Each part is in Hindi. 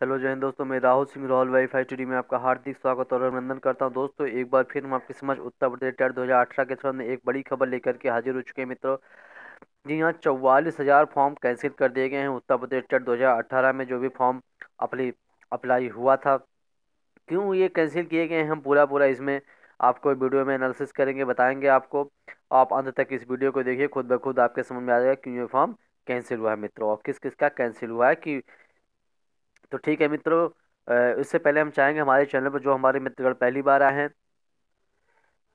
हेलो, जय हिंद दोस्तों, मैं Rahul Singh, Rahul wifi T में आपका हार्दिक स्वागत और अभिनंदन करता हूँ। दोस्तों, एक बार फिर हम आपकी समझ उत्तर प्रदेश टेट दो हज़ार अठारह के संबंध में एक बड़ी खबर लेकर के हाजिर हो चुके हैं। मित्रों, जी हाँ चौवालीस हज़ार फॉर्म कैंसिल कर दिए गए हैं उत्तर प्रदेश टेट दो में, जो भी फॉर्म अपनी अप्लाई हुआ था। क्यों ये कैंसिल किए गए हैं, हम पूरा पूरा इसमें आपको वीडियो में एनालिसिस करेंगे, बताएँगे आपको। आप अंत तक इस वीडियो को देखिए, खुद ब खुद आपके समझ में आ जाएगा क्यों ये फॉर्म कैंसिल हुआ है। मित्रों, और किस किस का कैंसिल हुआ है कि तो ठीक है मित्रों इससे पहले हम चाहेंगे हमारे चैनल पर जो हमारे मित्रगण पहली बार आए हैं,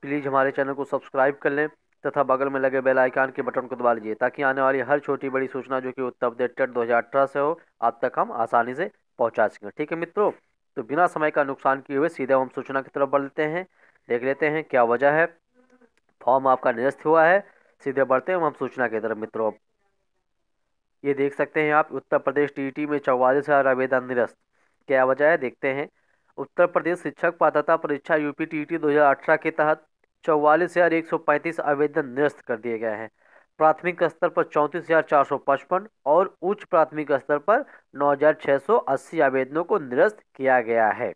प्लीज़ हमारे चैनल को सब्सक्राइब कर लें तथा बगल में लगे बेल आइकान के बटन को दबा लीजिए ताकि आने वाली हर छोटी बड़ी सूचना जो कि उत्तर प्रदेश टेट दो हज़ार अठारह से हो, आप तक हम आसानी से पहुँचा सकें। ठीक है मित्रों तो बिना समय का नुकसान किए हुए सीधे हम सूचना की तरफ़ बढ़ लेते हैं, देख लेते हैं क्या वजह है, फॉर्म आपका निरस्त हुआ है, सीधे बढ़ते हैं हम सूचना की तरफ़ मित्रों। ये देख सकते हैं आप, उत्तर प्रदेश टीईटी में चौवालीस हज़ार आवेदन निरस्त। क्या वजह है? देखते हैं। उत्तर प्रदेश शिक्षक पात्रता परीक्षा यूपी टीईटी 2018 के तहत चौवालीस हज़ार एक सौ पैंतीस आवेदन निरस्त कर दिए गए हैं। प्राथमिक स्तर पर चौंतीस हज़ार चार सौ पचपन और उच्च प्राथमिक स्तर पर नौ हज़ार छः सौ अस्सी आवेदनों को निरस्त किया गया है।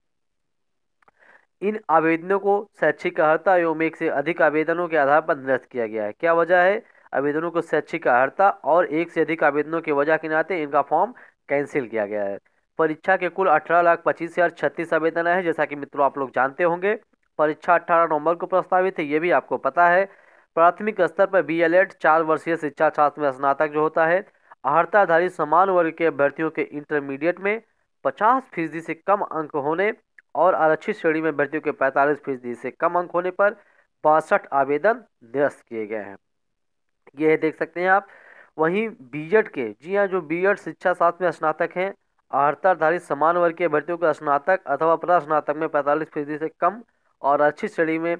इन आवेदनों को शैक्षिक अर्हता एवं एक से अधिक आवेदनों के आधार पर निरस्त किया गया है। क्या वजह है? आवेदनों को शैक्षिक अर्हता और एक से अधिक आवेदनों की वजह के नाते इनका फॉर्म कैंसिल किया गया है। परीक्षा के कुल अठारह लाख पच्चीस हज़ार छत्तीस आवेदन है, जैसा कि मित्रों आप लोग जानते होंगे। परीक्षा अठारह नवंबर को प्रस्तावित है, ये भी आपको पता है। प्राथमिक स्तर पर बी एल एड चार वर्षीय शिक्षा छात्र में स्नातक जो होता है, अर्हताधारी समान वर्ग के अभ्यर्थियों के इंटरमीडिएट में पचास फ़ीसदी से कम अंक होने और आरक्षित श्रेणी में अभ्यर्थियों के पैंतालीस फ़ीसदी से कम अंक होने पर बासठ आवेदन निरस्त किए गए हैं। ये देख सकते हैं आप। वहीं बीएड के, जी हाँ जो बीएड शिक्षा शास्त्र में स्नातक हैं अर्हताधारी समान वर्ग के अभ्यर्थियों को स्नातक अथवा प्रस्नातक में पैंतालीस फ़ीसदी से कम और अच्छी श्रेणी में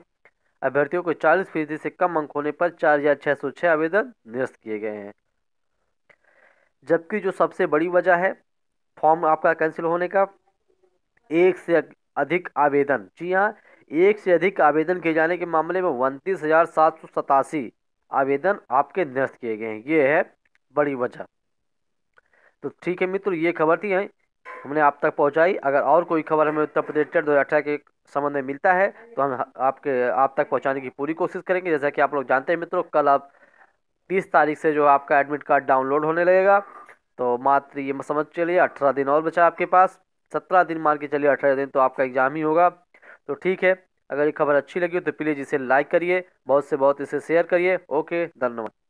अभ्यर्थियों को चालीस फ़ीसदी से कम अंक होने पर चार हज़ार छः सौ छः आवेदन निरस्त किए गए हैं। जबकि जो सबसे बड़ी वजह है, फॉर्म आपका कैंसिल होने का, एक से अधिक आवेदन, जी हाँ एक से अधिक आवेदन किए जाने के मामले में उनतीस हज़ार सात सौ सतासी आवेदन आपके निरस्त किए गए हैं। ये है बड़ी वजह। तो ठीक है मित्र, ये खबर थी हमने आप तक पहुंचाई। अगर और कोई खबर हमें उत्तर प्रदेश दो हज़ार अठारह के संबंध में मिलता है तो हम आपके, आप तक पहुँचाने की पूरी कोशिश करेंगे। जैसा कि आप लोग जानते हैं मित्रों, कल आप तीस तारीख से जो आपका एडमिट कार्ड डाउनलोड होने लगेगा। तो मात्र ये समझ चलिए, अठारह दिन और बचा आपके पास। सत्रह दिन मान के चलिए, अठारह दिन तो आपका एग्ज़ाम ही होगा। तो ठीक है अगर ये खबर अच्छी लगी हो तो प्लीज़ इसे लाइक करिए, बहुत से बहुत इसे शेयर करिए। ओके, धन्यवाद।